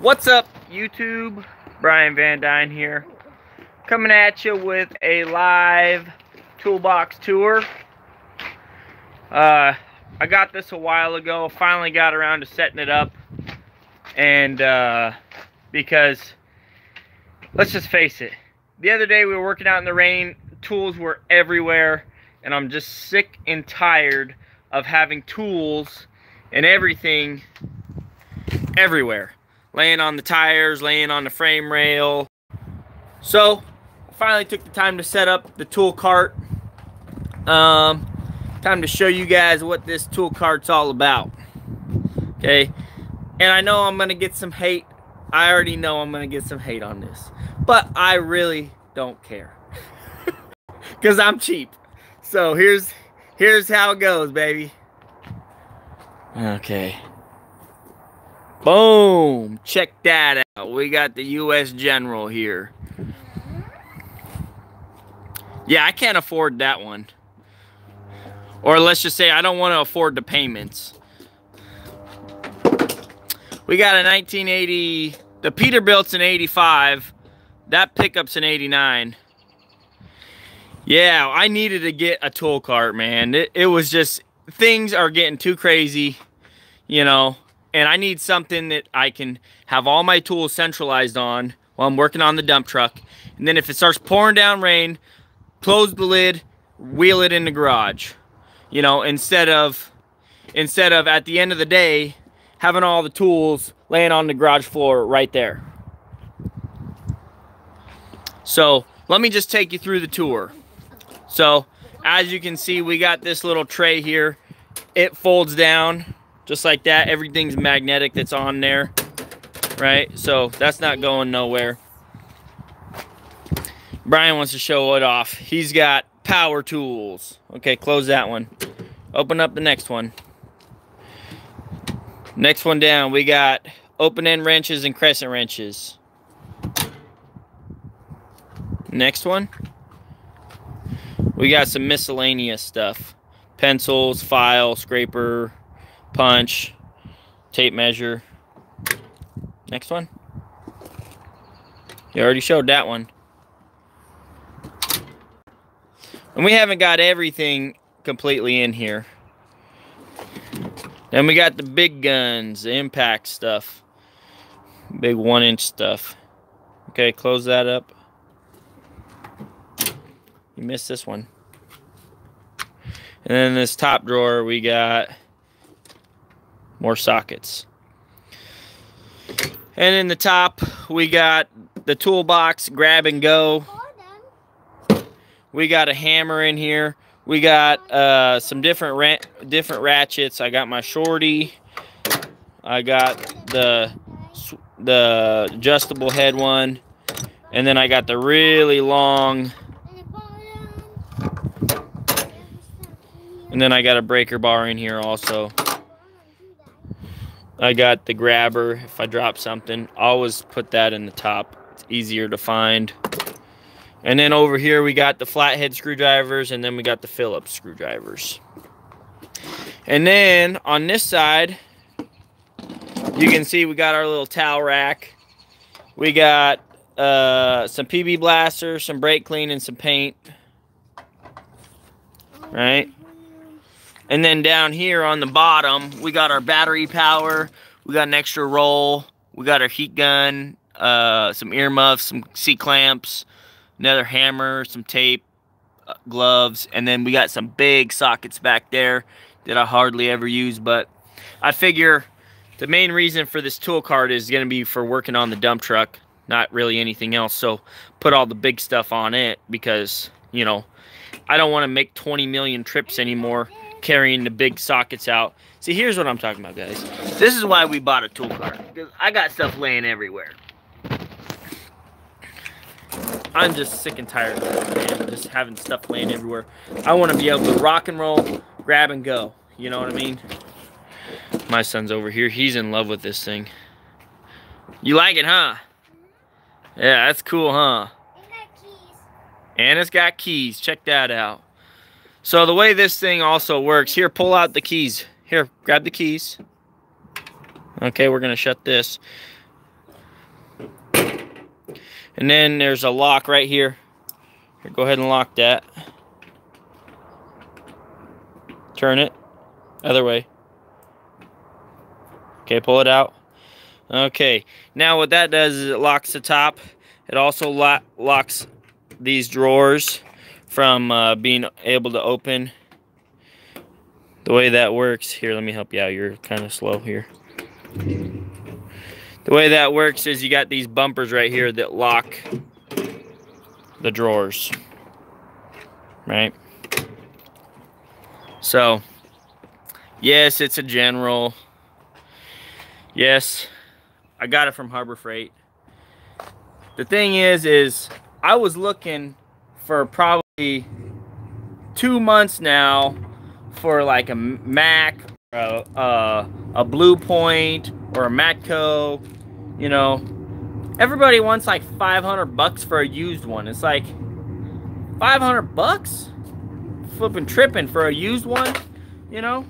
What's up, YouTube? Brian VanDuyn here. Coming at you with a live toolbox tour. Uh, I got this a while ago. Finally got around to setting it up. And uh, because, let's just face it, the other day we were working out in the rain, tools were everywhere. And I'm just sick and tired of having tools and everything everywhere laying on the tires, laying on the frame rail. So, I finally took the time to set up the tool cart. Um, time to show you guys what this tool cart's all about. Okay, and I know I'm gonna get some hate. I already know I'm gonna get some hate on this, but I really don't care because I'm cheap. So here's here's how it goes, baby. Okay. Boom! Check that out. We got the U.S. General here. Yeah, I can't afford that one. Or let's just say I don't want to afford the payments. We got a 1980, the Peterbilt's an 85. That pickup's an 89. Yeah, I needed to get a tool cart, man. It, it was just, things are getting too crazy, you know and I need something that I can have all my tools centralized on while I'm working on the dump truck. And then if it starts pouring down rain, close the lid, wheel it in the garage. You know, instead of instead of at the end of the day having all the tools laying on the garage floor right there. So, let me just take you through the tour. So, as you can see, we got this little tray here. It folds down just like that. Everything's magnetic that's on there, right? So that's not going nowhere. Brian wants to show it off. He's got power tools. Okay, close that one. Open up the next one. Next one down, we got open end wrenches and crescent wrenches. Next one, we got some miscellaneous stuff. Pencils, file, scraper, punch, tape measure. Next one. You already showed that one. And we haven't got everything completely in here. Then we got the big guns, the impact stuff. Big one inch stuff. Okay, close that up. You missed this one. And then this top drawer, we got more sockets. And in the top, we got the toolbox grab and go. We got a hammer in here. We got uh, some different ra different ratchets. I got my shorty. I got the the adjustable head one, and then I got the really long. And then I got a breaker bar in here also. I got the grabber if I drop something. Always put that in the top. It's easier to find. And then over here we got the flathead screwdrivers and then we got the Phillips screwdrivers. And then on this side, you can see we got our little towel rack. We got uh, some PB blaster, some brake clean, and some paint. Right? And then down here on the bottom, we got our battery power. We got an extra roll. We got our heat gun, uh, some earmuffs, some C-clamps, another hammer, some tape, uh, gloves, and then we got some big sockets back there that I hardly ever use. But I figure the main reason for this tool cart is going to be for working on the dump truck, not really anything else. So put all the big stuff on it because, you know, I don't want to make 20 million trips anymore carrying the big sockets out. See, here's what I'm talking about, guys. This is why we bought a tool cart. Because I got stuff laying everywhere. I'm just sick and tired of man. Just having stuff laying everywhere. I want to be able to rock and roll, grab and go. You know what I mean? My son's over here. He's in love with this thing. You like it, huh? Yeah, that's cool, huh? And it's got keys. Check that out. So the way this thing also works, here, pull out the keys. Here, grab the keys. Okay, we're going to shut this. And then there's a lock right here. Here, go ahead and lock that. Turn it. Other way. Okay, pull it out. Okay, now what that does is it locks the top. It also lo locks these drawers from uh, being able to open. The way that works, here, let me help you out. You're kind of slow here. The way that works is you got these bumpers right here that lock the drawers. Right? So, yes, it's a general. Yes, I got it from Harbor Freight. The thing is, is I was looking for probably two months now for like a Mac, a, a, a Blue Point, or a Matco, you know, everybody wants like 500 bucks for a used one. It's like 500 bucks? Flipping tripping for a used one, you know?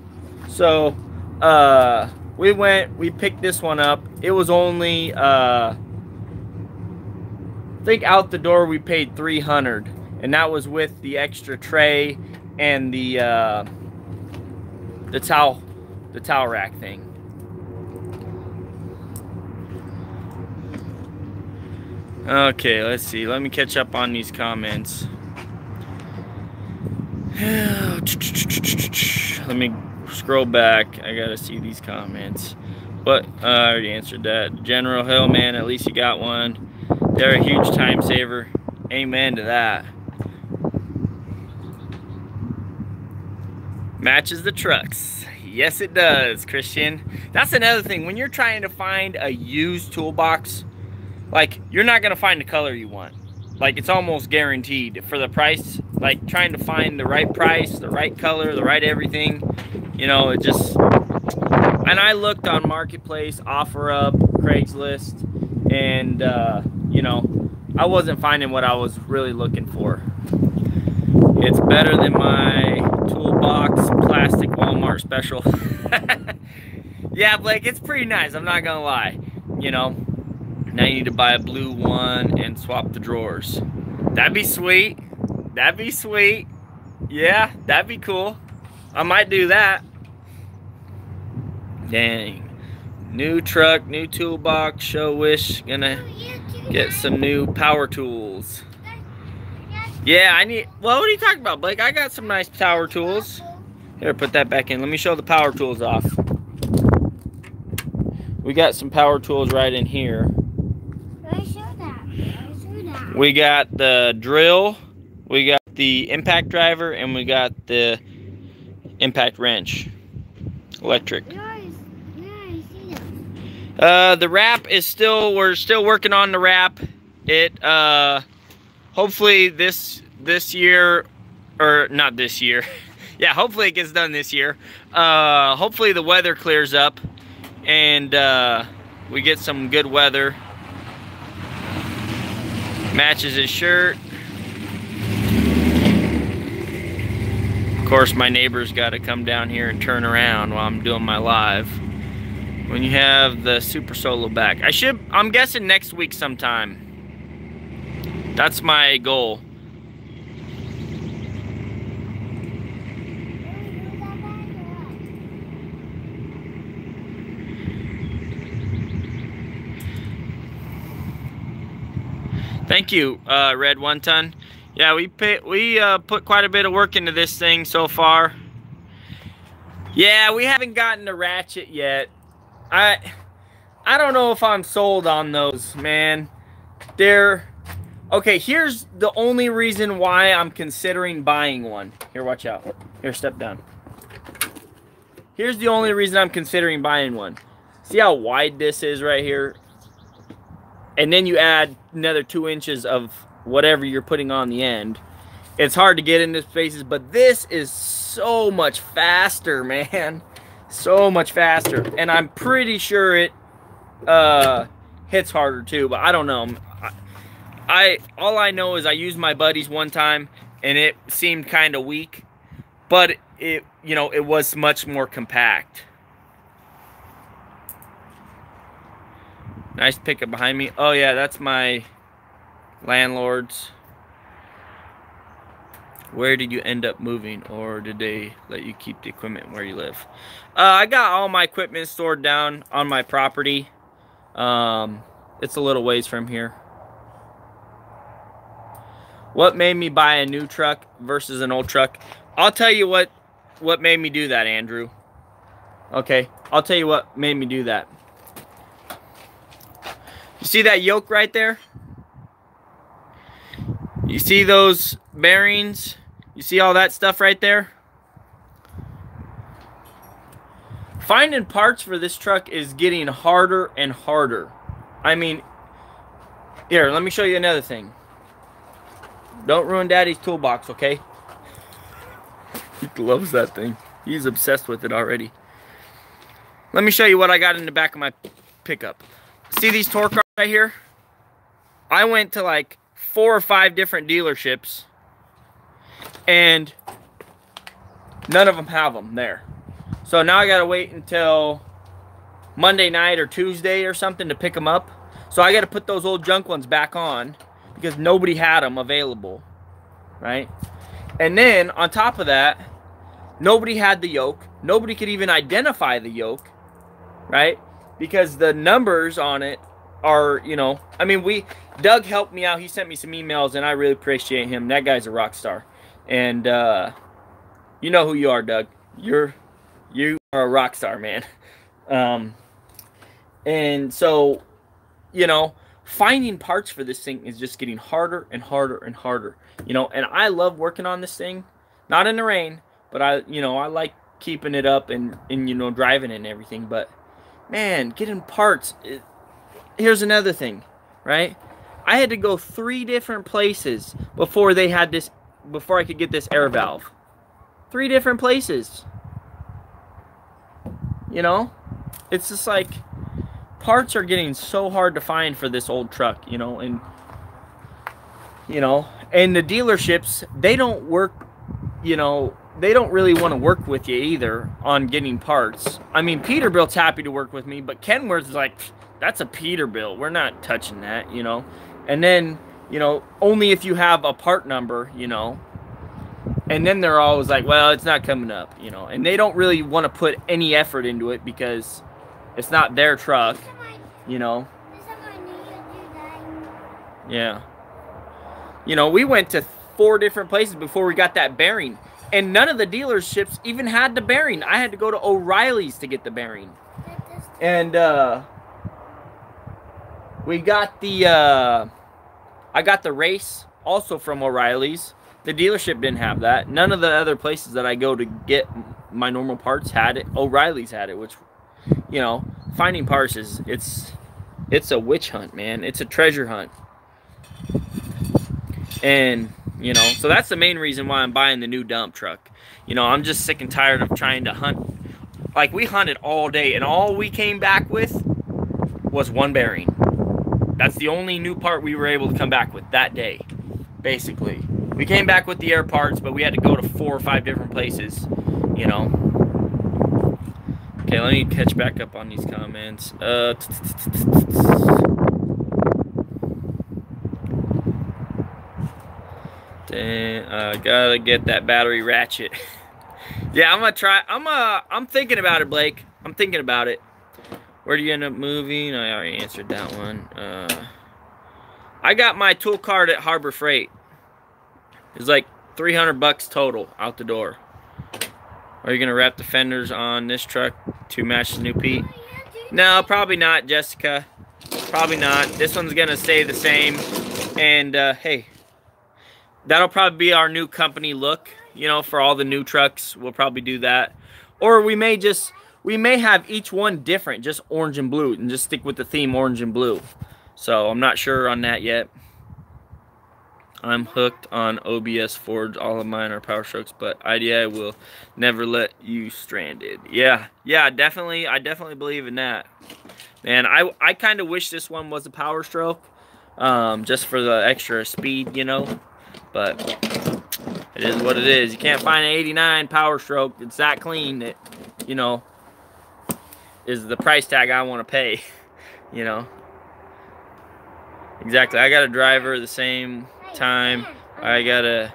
So, uh, we went, we picked this one up. It was only, uh, I think out the door we paid 300 and that was with the extra tray and the, uh, the towel, the towel rack thing. Okay, let's see. Let me catch up on these comments. Let me scroll back. I gotta see these comments. But uh, I already answered that. General Hill, man, at least you got one. They're a huge time saver. Amen to that. Matches the trucks. Yes, it does, Christian. That's another thing. When you're trying to find a used toolbox, like you're not gonna find the color you want like it's almost guaranteed for the price like trying to find the right price the right color the right everything you know it just and i looked on marketplace offerup craigslist and uh, you know i wasn't finding what i was really looking for it's better than my toolbox plastic walmart special yeah blake it's pretty nice i'm not gonna lie you know now you need to buy a blue one and swap the drawers. That'd be sweet. That'd be sweet. Yeah, that'd be cool. I might do that. Dang. New truck, new toolbox, show wish, gonna oh, get some new power tools. Yeah, I need, well, what are you talking about, Blake? I got some nice power tools. Here, put that back in. Let me show the power tools off. We got some power tools right in here. We got the drill, we got the impact driver, and we got the impact wrench, electric. Uh, the wrap is still, we're still working on the wrap. It, uh, hopefully this, this year, or not this year. yeah, hopefully it gets done this year. Uh, hopefully the weather clears up and, uh, we get some good weather matches his shirt. Of course, my neighbor's got to come down here and turn around while I'm doing my live. When you have the Super Solo back. I should, I'm guessing next week sometime. That's my goal. Thank you, uh, Red One Ton. Yeah, we pay, we uh, put quite a bit of work into this thing so far. Yeah, we haven't gotten the ratchet yet. I I don't know if I'm sold on those, man. They're okay. Here's the only reason why I'm considering buying one. Here, watch out. Here, step down. Here's the only reason I'm considering buying one. See how wide this is right here? and then you add another two inches of whatever you're putting on the end. It's hard to get into spaces, but this is so much faster, man. So much faster. And I'm pretty sure it uh, hits harder too, but I don't know. I, All I know is I used my buddies one time and it seemed kind of weak, but it, you know, it was much more compact. Nice pickup behind me. Oh yeah, that's my landlords. Where did you end up moving, or did they let you keep the equipment where you live? Uh, I got all my equipment stored down on my property. Um, it's a little ways from here. What made me buy a new truck versus an old truck? I'll tell you what what made me do that, Andrew. Okay, I'll tell you what made me do that. You see that yoke right there? You see those bearings? You see all that stuff right there? Finding parts for this truck is getting harder and harder. I mean, here, let me show you another thing. Don't ruin Daddy's toolbox, okay? He loves that thing. He's obsessed with it already. Let me show you what I got in the back of my pickup. See these torque arms right here? I went to like four or five different dealerships and none of them have them there. So now I got to wait until Monday night or Tuesday or something to pick them up. So I got to put those old junk ones back on because nobody had them available, right? And then on top of that, nobody had the yoke. Nobody could even identify the yoke, right? Because the numbers on it are, you know, I mean, we, Doug helped me out. He sent me some emails and I really appreciate him. That guy's a rock star. And, uh, you know who you are, Doug. You're, you are a rock star, man. Um, and so, you know, finding parts for this thing is just getting harder and harder and harder. You know, and I love working on this thing, not in the rain, but I, you know, I like keeping it up and, and you know, driving it and everything. But, man, getting parts. It, here's another thing, right? I had to go three different places before they had this, before I could get this air valve. Three different places. You know? It's just like, parts are getting so hard to find for this old truck, you know, and, you know, and the dealerships, they don't work, you know, they don't really want to work with you either on getting parts. I mean, Peterbilt's happy to work with me, but Kenworth's like, that's a Peterbilt. We're not touching that, you know. And then, you know, only if you have a part number, you know. And then they're always like, well, it's not coming up, you know. And they don't really want to put any effort into it because it's not their truck, you know. Yeah. You know, we went to four different places before we got that bearing. And none of the dealerships even had the bearing. I had to go to O'Reilly's to get the bearing. And, uh, we got the, uh, I got the race also from O'Reilly's. The dealership didn't have that. None of the other places that I go to get my normal parts had it. O'Reilly's had it, which, you know, finding parts is, it's, it's a witch hunt, man. It's a treasure hunt. And, you know, so that's the main reason why I'm buying the new dump truck. You know, I'm just sick and tired of trying to hunt. Like, we hunted all day, and all we came back with was one bearing. That's the only new part we were able to come back with that day, basically. We came back with the air parts, but we had to go to four or five different places, you know. Okay, let me catch back up on these comments. Uh, Dang, I gotta get that battery ratchet. yeah, I'm gonna try. I'm uh, I'm thinking about it, Blake. I'm thinking about it. Where do you end up moving? I already answered that one. Uh, I got my tool card at Harbor Freight. It's like 300 bucks total out the door. Are you gonna wrap the fenders on this truck to match the new Pete? No, probably not, Jessica. Probably not. This one's gonna stay the same. And uh, hey, that'll probably be our new company look. You know, for all the new trucks, we'll probably do that. Or we may just we may have each one different, just orange and blue, and just stick with the theme orange and blue. So I'm not sure on that yet. I'm hooked on OBS Fords. All of mine are Power Strokes, but IDI will never let you stranded. Yeah, yeah, definitely. I definitely believe in that. Man, I, I kind of wish this one was a Power Stroke, um, just for the extra speed, you know. But it is what it is. You can't find an 89 Power Stroke It's that clean that, you know, is the price tag I want to pay, you know. Exactly. I got a driver the same time. I got a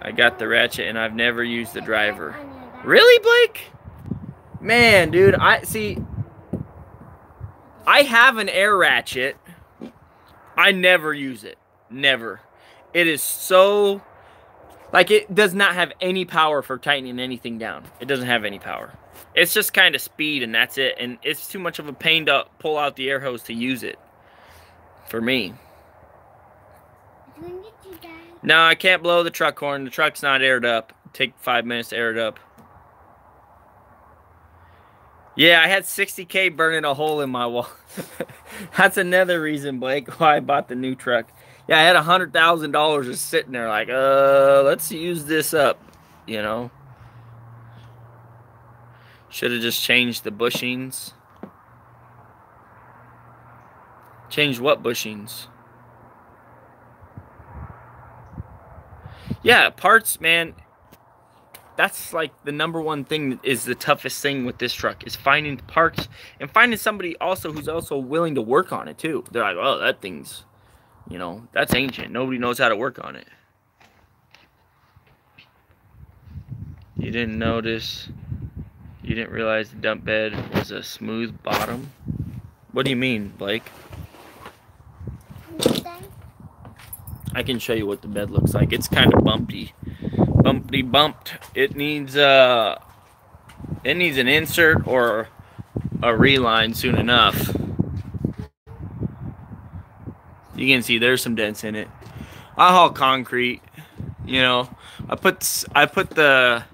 I got the ratchet and I've never used the driver. Really, Blake? Man, dude, I see I have an air ratchet. I never use it. Never. It is so like it does not have any power for tightening anything down. It doesn't have any power. It's just kind of speed and that's it. And it's too much of a pain to pull out the air hose to use it. For me. No, I can't blow the truck horn. The truck's not aired up. Take five minutes to air it up. Yeah, I had 60K burning a hole in my wall. That's another reason, Blake, why I bought the new truck. Yeah, I had $100,000 just sitting there like, uh, let's use this up, you know. Should have just changed the bushings. Changed what bushings? Yeah, parts, man. That's like the number one thing that is the toughest thing with this truck is finding parts and finding somebody also who's also willing to work on it too. They're like, oh, that thing's, you know, that's ancient. Nobody knows how to work on it. You didn't notice, you didn't realize the dump bed was a smooth bottom? What do you mean, Blake? I can show you what the bed looks like. It's kind of bumpy. Bumpy bumped. It needs uh it needs an insert or a reline soon enough. You can see there's some dents in it. I haul concrete, you know. I put I put the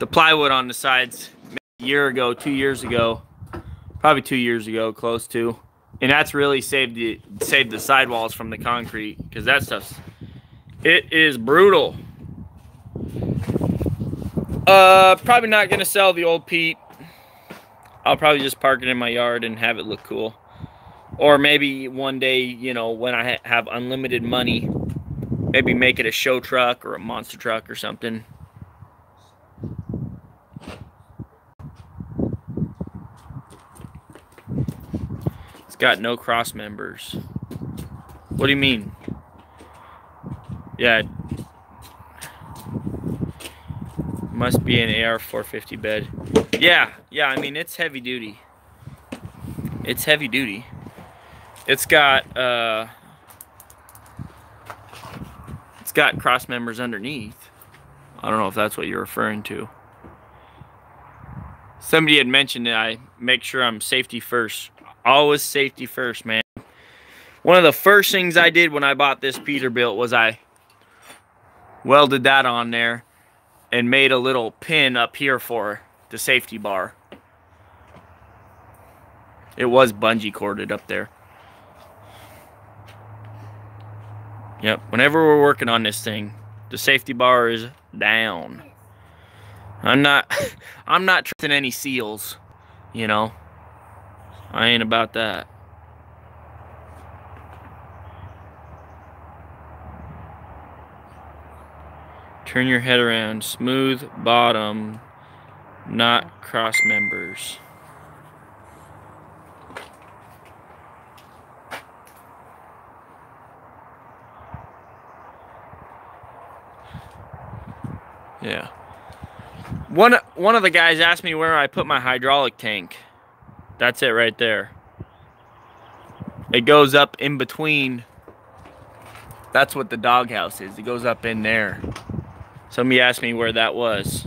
the plywood on the sides a year ago, two years ago, probably two years ago, close to and that's really saved the saved the sidewalls from the concrete because that stuff's it is brutal. Uh, probably not gonna sell the old Pete. I'll probably just park it in my yard and have it look cool. Or maybe one day, you know, when I ha have unlimited money, maybe make it a show truck or a monster truck or something. It's got no cross members. What do you mean? Yeah. Must be an AR-450 bed. Yeah, yeah, I mean, it's heavy duty. It's heavy duty. It's got, uh... It's got cross members underneath. I don't know if that's what you're referring to. Somebody had mentioned that I make sure I'm safety first Always safety first, man. One of the first things I did when I bought this Peterbilt was I welded that on there and made a little pin up here for the safety bar. It was bungee corded up there. Yep, whenever we're working on this thing, the safety bar is down. I'm not I'm not trusting any seals, you know. I ain't about that. Turn your head around. Smooth bottom, not cross members. Yeah. One one of the guys asked me where I put my hydraulic tank. That's it right there. It goes up in between. That's what the doghouse is. It goes up in there. Somebody asked me where that was.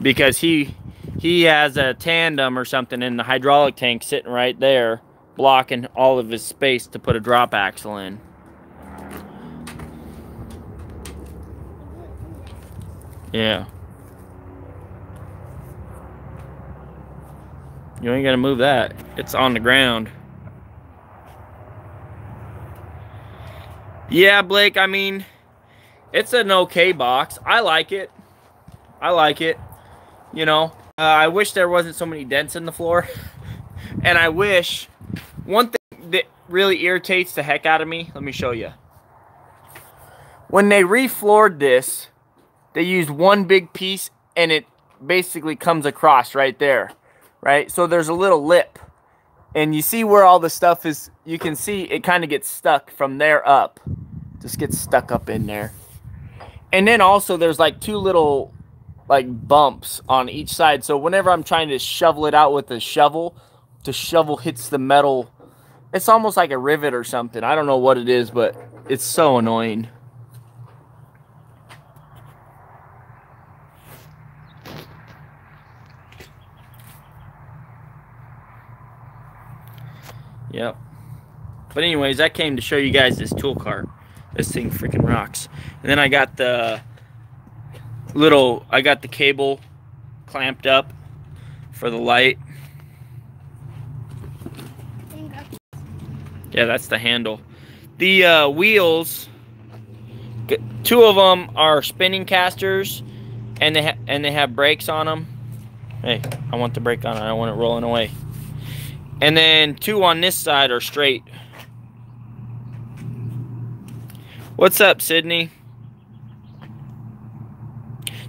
Because he he has a tandem or something in the hydraulic tank sitting right there, blocking all of his space to put a drop axle in. Yeah. You ain't gonna move that. It's on the ground. Yeah, Blake, I mean, it's an okay box. I like it. I like it. You know, uh, I wish there wasn't so many dents in the floor. and I wish, one thing that really irritates the heck out of me, let me show you. When they refloored this, they used one big piece and it basically comes across right there right? So there's a little lip And you see where all the stuff is, you can see it kind of gets stuck from there up. Just gets stuck up in there. And then also there's like two little like bumps on each side. So whenever I'm trying to shovel it out with the shovel, the shovel hits the metal. It's almost like a rivet or something. I don't know what it is, but it's so annoying. Yep. But anyways, I came to show you guys this tool cart. This thing freaking rocks. And then I got the little, I got the cable clamped up for the light. Yeah, that's the handle. The uh, wheels, two of them are spinning casters, and they and they have brakes on them. Hey, I want the brake on. I don't want it rolling away. And then two on this side are straight. What's up, Sydney?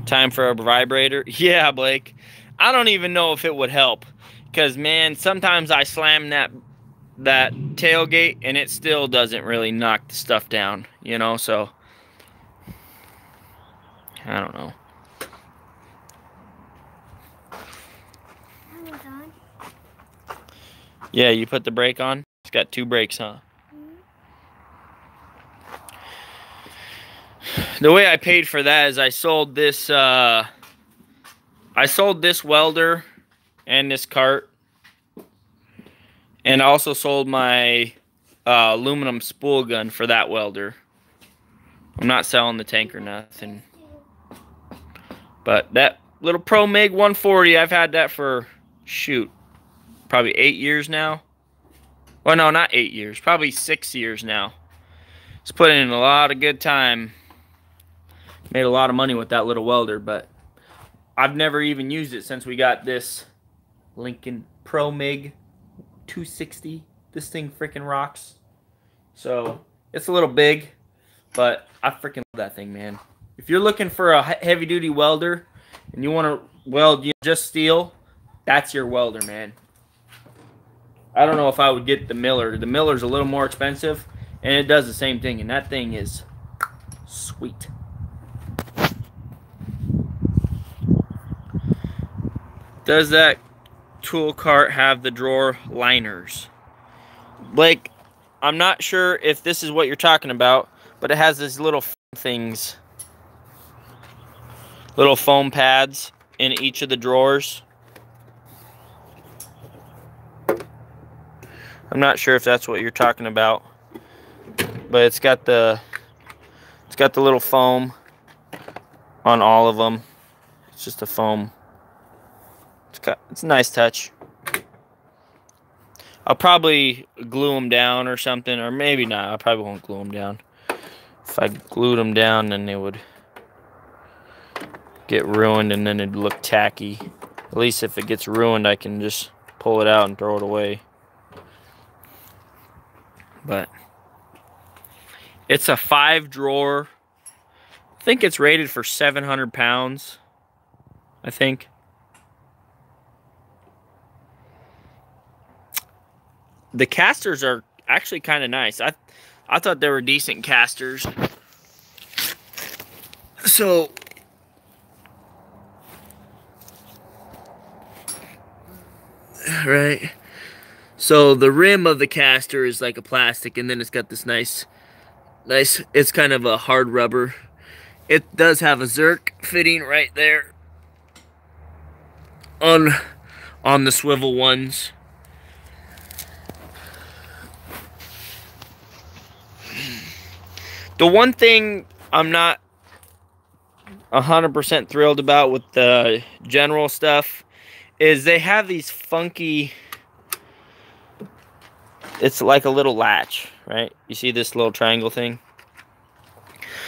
Time for a vibrator? Yeah, Blake. I don't even know if it would help. Because, man, sometimes I slam that that tailgate and it still doesn't really knock the stuff down, you know? So, I don't know. Yeah, you put the brake on? It's got two brakes, huh? The way I paid for that is I sold this, uh, I sold this welder and this cart. And I also sold my uh, aluminum spool gun for that welder. I'm not selling the tank or nothing. But that little Pro MIG 140, I've had that for, shoot, probably eight years now. Well, no, not eight years. Probably six years now. It's put in a lot of good time. Made a lot of money with that little welder, but I've never even used it since we got this Lincoln Pro MIG 260. This thing freaking rocks. So, it's a little big, but I freaking love that thing, man. If you're looking for a heavy-duty welder and you want to weld just steel, that's your welder, man. I don't know if I would get the Miller. The Miller's a little more expensive, and it does the same thing, and that thing is sweet. Does that tool cart have the drawer liners? Blake, I'm not sure if this is what you're talking about, but it has these little things, little foam pads in each of the drawers. I'm not sure if that's what you're talking about, but it's got the it's got the little foam on all of them. It's just a foam. It's got it's a nice touch. I'll probably glue them down or something, or maybe not. I probably won't glue them down. If I glued them down, then they would get ruined and then it'd look tacky. At least if it gets ruined, I can just pull it out and throw it away. But it's a five drawer. I think it's rated for 700 pounds. I think. The casters are actually kind of nice. I I thought they were decent casters. So right so the rim of the caster is like a plastic and then it's got this nice, nice, it's kind of a hard rubber. It does have a Zerk fitting right there on, on the swivel ones. The one thing I'm not 100% thrilled about with the general stuff is they have these funky it's like a little latch, right? You see this little triangle thing?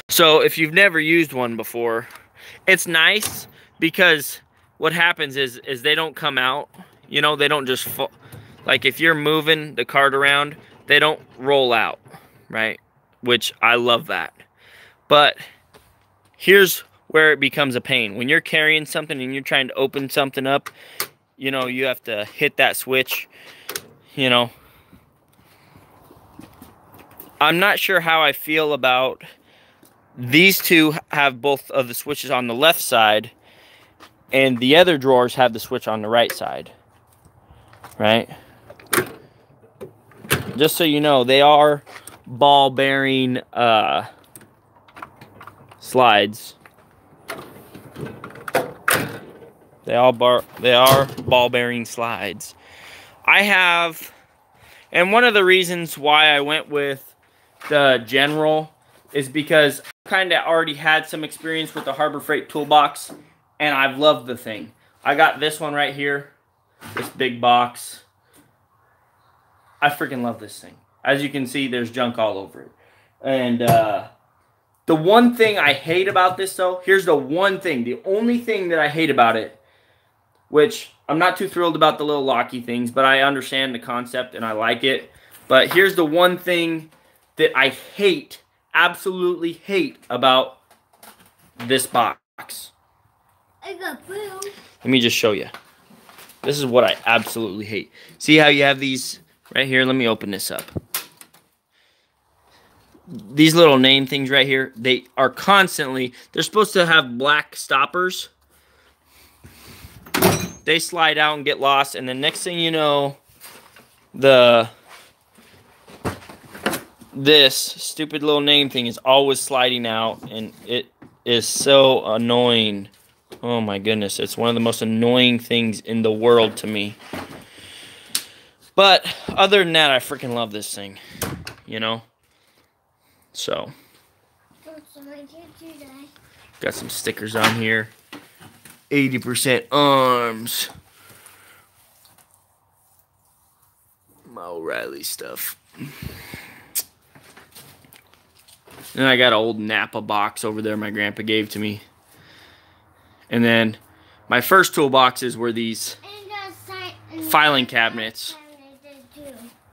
So if you've never used one before, it's nice because what happens is is they don't come out. You know, they don't just fall. Like if you're moving the cart around, they don't roll out, right? Which I love that. But here's where it becomes a pain. When you're carrying something and you're trying to open something up, you know, you have to hit that switch you know, I'm not sure how I feel about these two have both of the switches on the left side and the other drawers have the switch on the right side. Right? Just so you know, they are ball bearing uh, slides. They all bar they are ball bearing slides. I have and one of the reasons why I went with the general is because I kind of already had some experience with the Harbor Freight toolbox and I've loved the thing. I got this one right here, this big box. I freaking love this thing. As you can see, there's junk all over it. And uh, the one thing I hate about this, though, here's the one thing. The only thing that I hate about it which I'm not too thrilled about the little locky things, but I understand the concept and I like it. But here's the one thing that I hate, absolutely hate about this box. I got blue. Let me just show you. This is what I absolutely hate. See how you have these right here? Let me open this up. These little name things right here, they are constantly, they're supposed to have black stoppers they slide out and get lost, and the next thing you know, the this stupid little name thing is always sliding out, and it is so annoying. Oh my goodness, it's one of the most annoying things in the world to me. But other than that, I freaking love this thing, you know? So, got some stickers on here. 80% arms. My O'Reilly stuff. And I got an old Napa box over there my grandpa gave to me. And then my first toolboxes were these filing cabinets.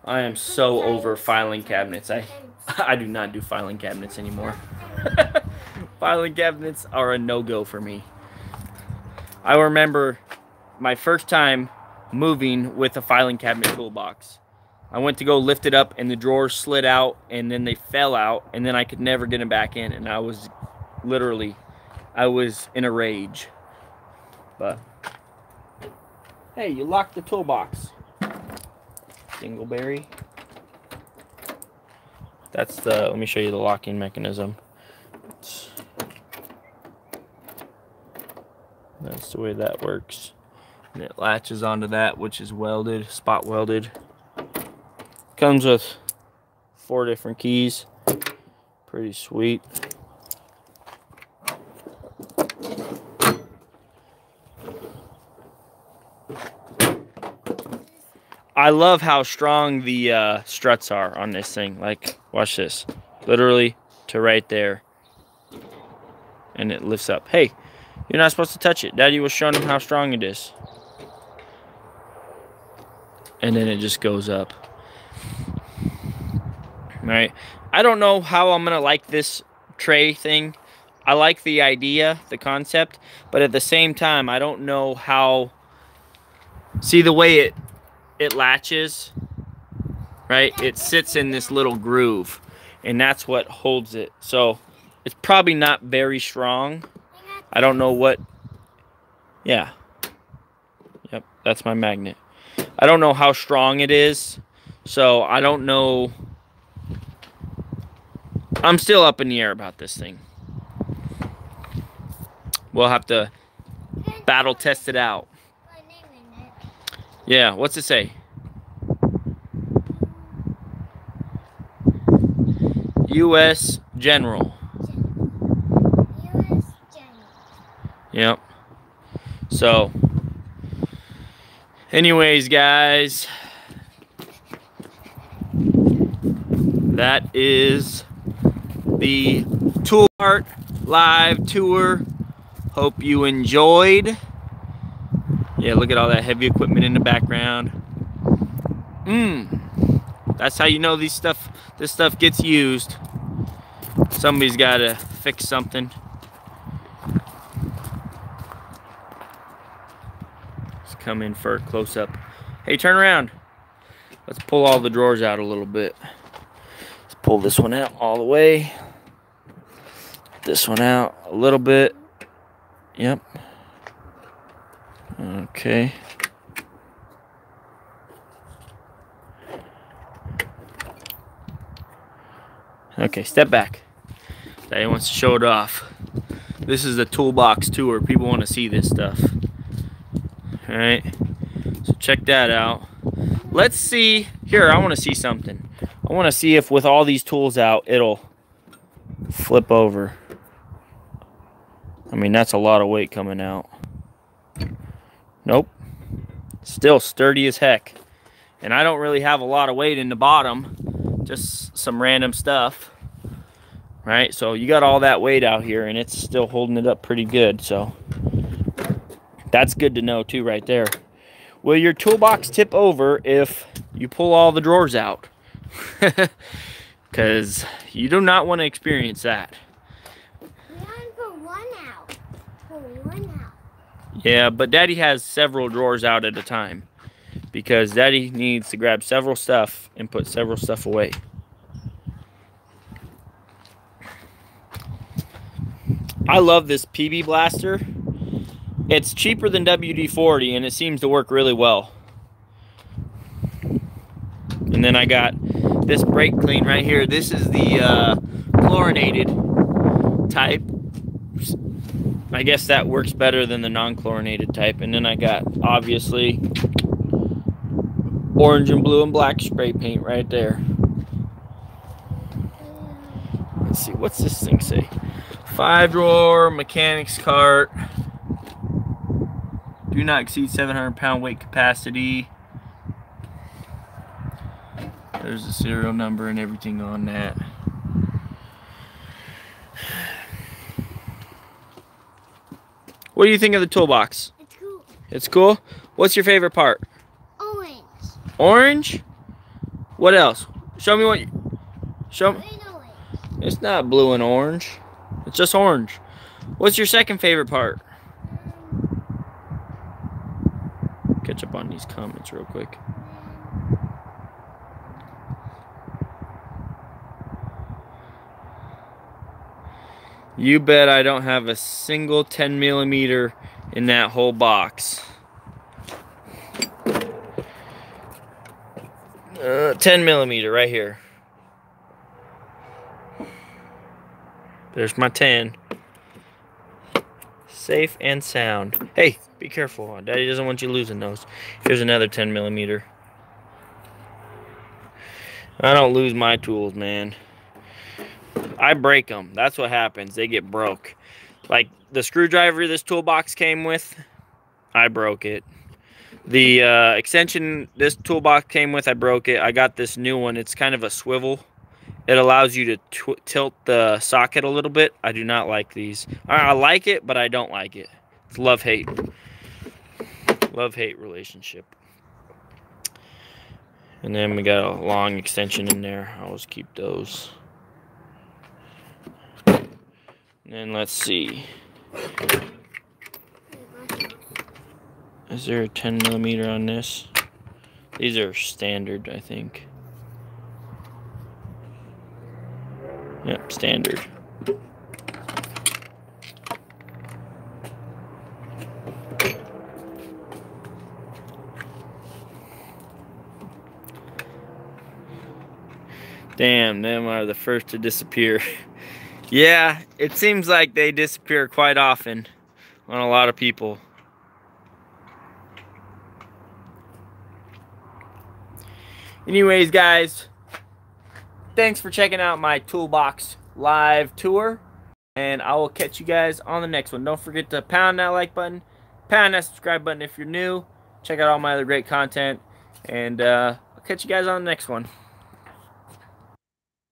I am so over filing cabinets. I I do not do filing cabinets anymore. filing cabinets are a no-go for me. I remember my first time moving with a filing cabinet toolbox. I went to go lift it up and the drawers slid out and then they fell out and then I could never get them back in and I was literally I was in a rage. But hey, you locked the toolbox. Dingleberry. That's the let me show you the locking mechanism. It's, That's the way that works. And it latches onto that, which is welded, spot welded. Comes with four different keys. Pretty sweet. I love how strong the uh, struts are on this thing. Like, watch this. Literally to right there. And it lifts up. Hey, you're not supposed to touch it. Daddy was showing him how strong it is. And then it just goes up. Right. I don't know how I'm going to like this tray thing. I like the idea, the concept, but at the same time, I don't know how See the way it it latches, right? It sits in this little groove, and that's what holds it. So, it's probably not very strong. I don't know what. Yeah. Yep, that's my magnet. I don't know how strong it is, so I don't know. I'm still up in the air about this thing. We'll have to battle test it out. Yeah, what's it say? U.S. General. U.S. General. Yep. So, anyways, guys, that is the Tool Art live tour. Hope you enjoyed. Yeah, look at all that heavy equipment in the background. Mmm. That's how you know these stuff this stuff gets used. Somebody's gotta fix something. Let's come in for a close-up. Hey, turn around. let's pull all the drawers out a little bit. Let's pull this one out all the way. This one out a little bit. Yep. Okay. Okay, step back. Daddy wants to show it off. This is the toolbox tour. People want to see this stuff. Alright. So check that out. Let's see. Here, I want to see something. I want to see if with all these tools out, it'll flip over. Mean, that's a lot of weight coming out. Nope. Still sturdy as heck. And I don't really have a lot of weight in the bottom. Just some random stuff. Right? So you got all that weight out here and it's still holding it up pretty good. So that's good to know too right there. Will your toolbox tip over if you pull all the drawers out? Because you do not want to experience that. Yeah, but Daddy has several drawers out at a time because Daddy needs to grab several stuff and put several stuff away. I love this PB Blaster. It's cheaper than WD-40 and it seems to work really well. And then I got this brake clean right here. This is the uh, chlorinated type. I guess that works better than the non-chlorinated type. And then I got, obviously, orange and blue and black spray paint right there. Let's see, what's this thing say? Five drawer mechanics cart. Do not exceed 700 pound weight capacity. There's the serial number and everything on that. What do you think of the toolbox? It's cool. It's cool? What's your favorite part? Orange. Orange? What else? Show me what you... Show me... It's not blue and orange. It's just orange. What's your second favorite part? Um, Catch up on these comments real quick. You bet I don't have a single 10 millimeter in that whole box. Uh, 10 millimeter right here. There's my 10. Safe and sound. Hey, be careful. Daddy doesn't want you losing those. Here's another 10 millimeter. I don't lose my tools, man. I break them. That's what happens. They get broke. Like the screwdriver this toolbox came with, I broke it. The uh, extension this toolbox came with, I broke it. I got this new one. It's kind of a swivel. It allows you to tilt the socket a little bit. I do not like these. I, I like it, but I don't like it. It's love-hate. Love-hate relationship. And then we got a long extension in there. I always keep those. And then let's see. Is there a 10 millimeter on this? These are standard, I think. Yep, standard. Damn, them are the first to disappear. yeah, it seems like they disappear quite often on a lot of people. Anyways, guys, thanks for checking out my Toolbox live tour. And I will catch you guys on the next one. Don't forget to pound that like button, pound that subscribe button if you're new. Check out all my other great content. And uh, I'll catch you guys on the next one.